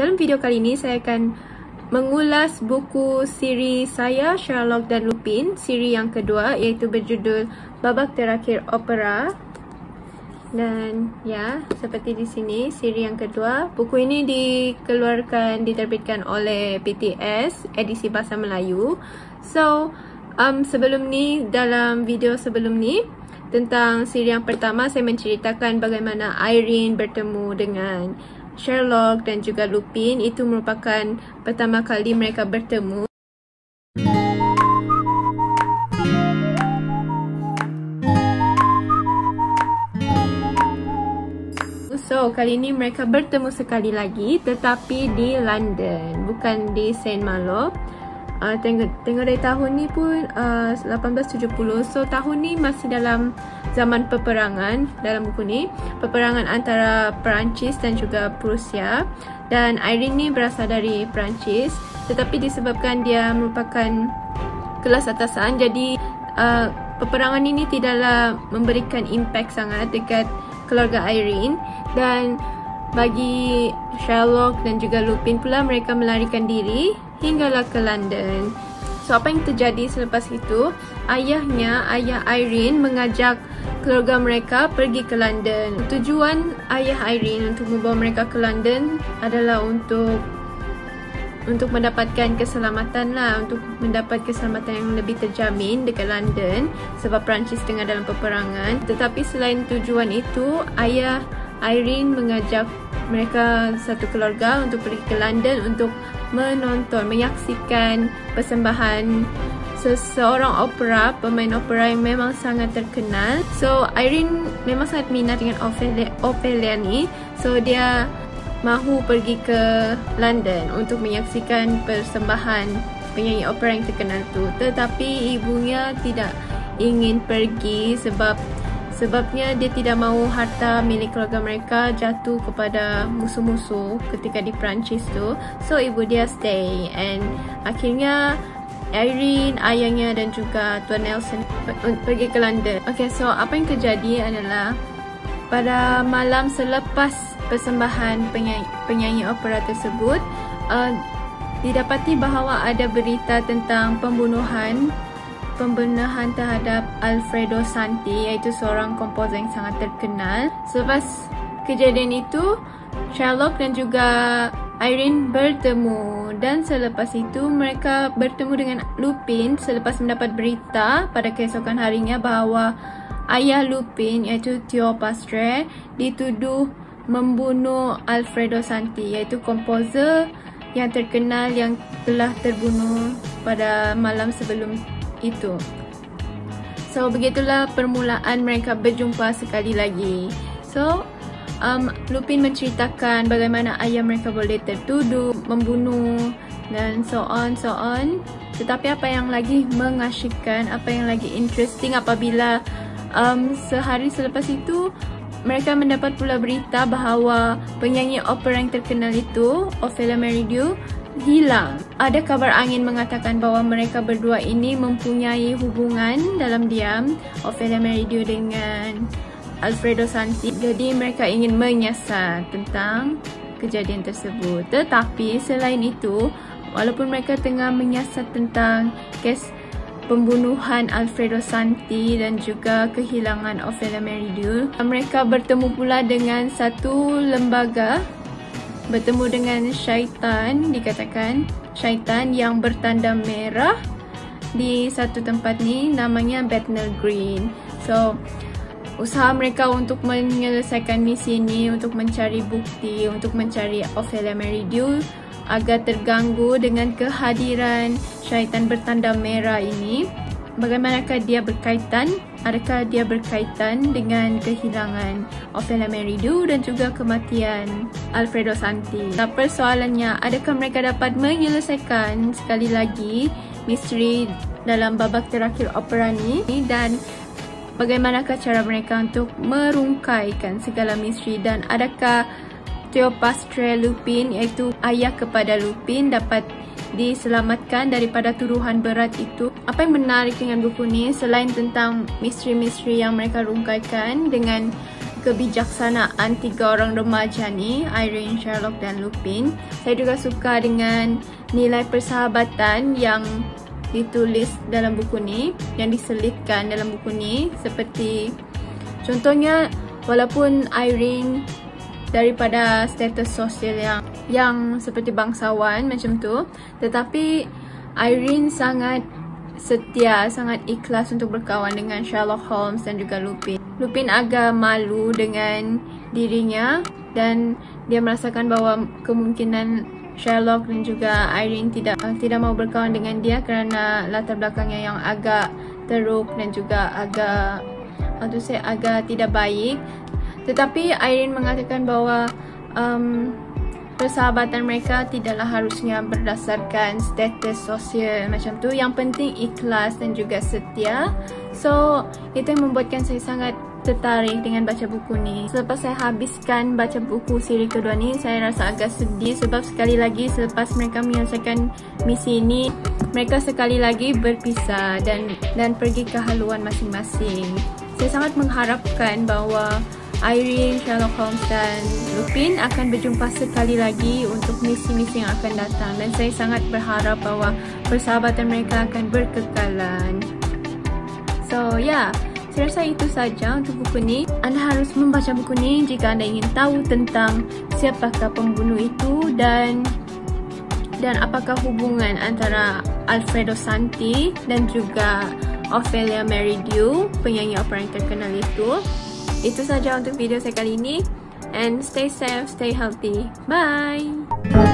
dalam video kali ini saya akan mengulas buku siri saya Sherlock dan Lupin, siri yang kedua iaitu berjudul Babak Terakhir Opera. Dan ya, seperti di sini siri yang kedua. Buku ini dikeluarkan diterbitkan oleh PTS edisi bahasa Melayu. So, um sebelum ni dalam video sebelum ni tentang siri yang pertama saya menceritakan bagaimana Irene bertemu dengan Sherlock dan juga Lupin itu merupakan pertama kali mereka bertemu. So, kali ini mereka bertemu sekali lagi tetapi di London, bukan di Saint Malo. Uh, tengok, tengok dari tahun ni pun uh, 1870 So tahun ni masih dalam zaman peperangan dalam buku ni. Peperangan antara Perancis dan juga Prussia Dan Irene ni berasal dari Perancis Tetapi disebabkan dia merupakan kelas atasan. Jadi uh, peperangan ini tidaklah memberikan impact sangat dekat keluarga Irene. Dan bagi Sherlock dan juga Lupin pula mereka melarikan diri hinggalah ke London. So apa yang terjadi selepas itu? Ayahnya, ayah Irene mengajak keluarga mereka pergi ke London. Tujuan ayah Irene untuk membawa mereka ke London adalah untuk untuk mendapatkan keselamatan lah untuk mendapat keselamatan yang lebih terjamin dekat London sebab Perancis tengah dalam peperangan tetapi selain tujuan itu ayah Irene mengajak mereka satu keluarga untuk pergi ke London untuk menonton, menyaksikan persembahan seseorang opera, pemain opera yang memang sangat terkenal. So, Irene memang sangat minat dengan Ophelia, Ophelia ni. So, dia mahu pergi ke London untuk menyaksikan persembahan penyanyi opera yang terkenal tu. Tetapi ibunya tidak ingin pergi sebab Sebabnya dia tidak mahu harta milik keluarga mereka jatuh kepada musuh-musuh ketika di Perancis tu. So ibu dia stay and akhirnya Irene, ayahnya dan juga Tuan Nelson pergi ke London. Okay, so apa yang terjadi adalah pada malam selepas persembahan penyanyi, penyanyi opera tersebut, uh, didapati bahawa ada berita tentang pembunuhan pembenahan terhadap Alfredo Santi iaitu seorang komposer yang sangat terkenal. Selepas kejadian itu, Sherlock dan juga Irene bertemu dan selepas itu mereka bertemu dengan Lupin selepas mendapat berita pada keesokan harinya bahawa ayah Lupin iaitu Theo Pastre dituduh membunuh Alfredo Santi iaitu komposer yang terkenal yang telah terbunuh pada malam sebelum itu. So begitulah permulaan mereka berjumpa sekali lagi. So um, Lupin menceritakan bagaimana ayah mereka boleh tertuduh, membunuh dan so on so on. Tetapi apa yang lagi mengasyikkan, apa yang lagi interesting apabila um, sehari selepas itu mereka mendapat pula berita bahawa penyanyi opera yang terkenal itu, Ophelia Meridiu, hilang. Ada kabar angin mengatakan bahawa mereka berdua ini mempunyai hubungan dalam diam Ophelia Meridio dengan Alfredo Santi. Jadi mereka ingin menyiasat tentang kejadian tersebut. Tetapi selain itu, walaupun mereka tengah menyiasat tentang kes pembunuhan Alfredo Santi dan juga kehilangan Ophelia Meridio, mereka bertemu pula dengan satu lembaga bertemu dengan syaitan dikatakan syaitan yang bertanda merah di satu tempat ni namanya Bethnal Green. So usaha mereka untuk menyelesaikan misi ini untuk mencari bukti untuk mencari Ophelia Meridiu agak terganggu dengan kehadiran syaitan bertanda merah ini. Bagaimanakah dia berkaitan? Adakah dia berkaitan dengan kehilangan Ophelia Meridu dan juga kematian Alfredo Santi. Nah, persoalannya, adakah mereka dapat menyelesaikan sekali lagi misteri dalam babak terakhir opera ni? Dan bagaimanakah cara mereka untuk merungkaikan segala misteri? Dan adakah Theopastre Lupin iaitu ayah kepada Lupin dapat diselamatkan daripada tuduhan berat itu. Apa yang menarik dengan buku ni selain tentang misteri-misteri yang mereka rungkaikan dengan kebijaksanaan tiga orang remaja ni, Irene, Sherlock dan Lupin. Saya juga suka dengan nilai persahabatan yang ditulis dalam buku ni, yang diselitkan dalam buku ni seperti contohnya walaupun Irene daripada status sosial yang yang seperti bangsawan macam tu, tetapi Irene sangat setia, sangat ikhlas untuk berkawan dengan Sherlock Holmes dan juga Lupin. Lupin agak malu dengan dirinya dan dia merasakan bahawa kemungkinan Sherlock dan juga Irene tidak tidak mau berkawan dengan dia kerana latar belakangnya yang agak teruk dan juga agak atau saya agak tidak baik. Tetapi Irene mengatakan bahawa um, persahabatan mereka tidaklah harusnya berdasarkan status sosial macam tu. Yang penting ikhlas dan juga setia. So, itu yang membuatkan saya sangat tertarik dengan baca buku ni. Selepas saya habiskan baca buku siri kedua ni, saya rasa agak sedih sebab sekali lagi selepas mereka menyelesaikan misi ini, mereka sekali lagi berpisah dan dan pergi ke haluan masing-masing. Saya sangat mengharapkan bahawa Irene, Sherlock Holmes dan Lupin akan berjumpa sekali lagi untuk misi-misi yang akan datang dan saya sangat berharap bahawa persahabatan mereka akan berkekalan. So, yeah. Saya rasa itu saja untuk buku ni. Anda harus membaca buku ni jika anda ingin tahu tentang siapakah pembunuh itu dan dan apakah hubungan antara Alfredo Santi dan juga Ophelia Meridew, penyanyi opera yang terkenal itu. Itu saja untuk video saya kali ini. And stay safe, stay healthy. Bye!